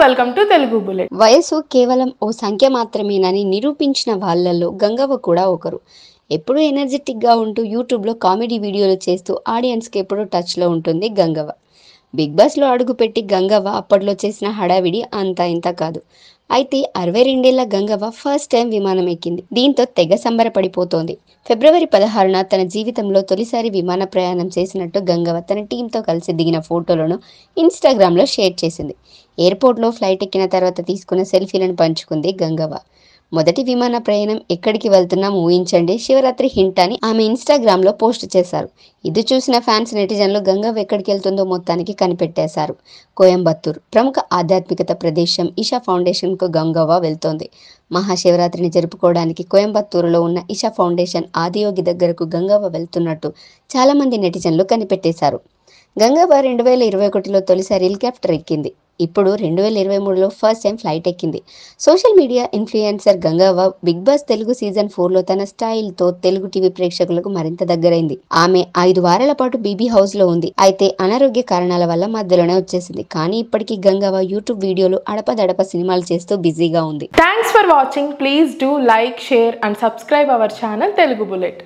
Welcome to Telugu bullet వయసు కేవలం ఓ సంఖ్య మాత్రమేనని నిరూపించిన వాళ్ళల్లో గంగవ్వ కూడా ఒకరు. ఎప్పుడూ ఎనర్జెటిక్గా ఉంటూ యూట్యూబ్లో కామెడీ వీడియోలు చేస్తూ ఆడియన్స్కి ఎప్పుడూ టచ్లో ఉంటుంది గంగవ్వ. బిగ్ బాస్లో అడుగుపెట్టి గంగవ్వ అప్పట్లో చేసిన హడావిడి అంతా ఇంత కాదు. అయితే అరవై రెండేళ్ళ గంగవ్వ ఫస్ట్ టైం విమానం ఎక్కింది. దీంతో తెగ సంబరపడిపోతోంది. ఫిబ్రవరి పదహారున తన జీవితంలో తొలిసారి విమాన ప్రయాణం చేసినట్టు గంగవ్వ తన టీంతో కలిసి దిగిన ఫోటోలను ఇన్స్టాగ్రామ్లో షేర్ చేసింది. ఎయిర్పోర్ట్లో ఫ్లైట్ ఎక్కిన తర్వాత తీసుకున్న సెల్ఫీలను పంచుకుంది గంగవ్వ. మొదటి విమాన ప్రయాణం ఎక్కడికి వెళ్తున్నాం ఊహించండి. శివరాత్రి హింట్ అని ఆమె ఇన్స్టాగ్రామ్లో పోస్ట్ చేశారు. ఇది చూసిన ఫ్యాన్స్ నెటిజన్లు గంగవ్వ ఎక్కడికి వెళ్తుందో మొత్తానికి కనిపెట్టేశారు. కోయంబత్తూర్ ప్రముఖ ఆధ్యాత్మికత ప్రదేశం ఈషా ఫౌండేషన్కు గంగవ్వ వెళ్తోంది. మహాశివరాత్రిని జరుపుకోవడానికి కోయంబత్తూరులో ఉన్న ఈషా ఫౌండేషన్ ఆదియోగి దగ్గరకు గంగవ్వ వెళ్తున్నట్టు చాలా మంది నెటిజన్లు కనిపెట్టేశారు. గంగవ్వ రెండు వేల ఇరవై ఒకటిలో తొలిసారి హెలికాప్టర్ ఎక్కింది. ఇప్పుడు రెండు వేల ఇరవై మూడులో ఫస్ట్ టైం ఫ్లైట్ ఎక్కింది. Social media influencer Gangavva Bigg Boss Telugu season ఫోర్లో తన స్టైల్తో తెలుగు టీవీ ప్రేక్షకులకు మరింత దగ్గరైంది. ఆమె ఐదు వారాల పాటు బీబీ హౌస్లో ఉంది. అయితే అనారోగ్య కారణాల వల్ల మధ్యలోనే వచ్చేసింది. కానీ ఇప్పటికీ గంగవ్వ యూట్యూబ్ వీడియోలు అడపదడప సినిమాలు చేస్తూ బిజీగా ఉంది. Thanks for watching please do like share and subscribe our channel Telugu bullet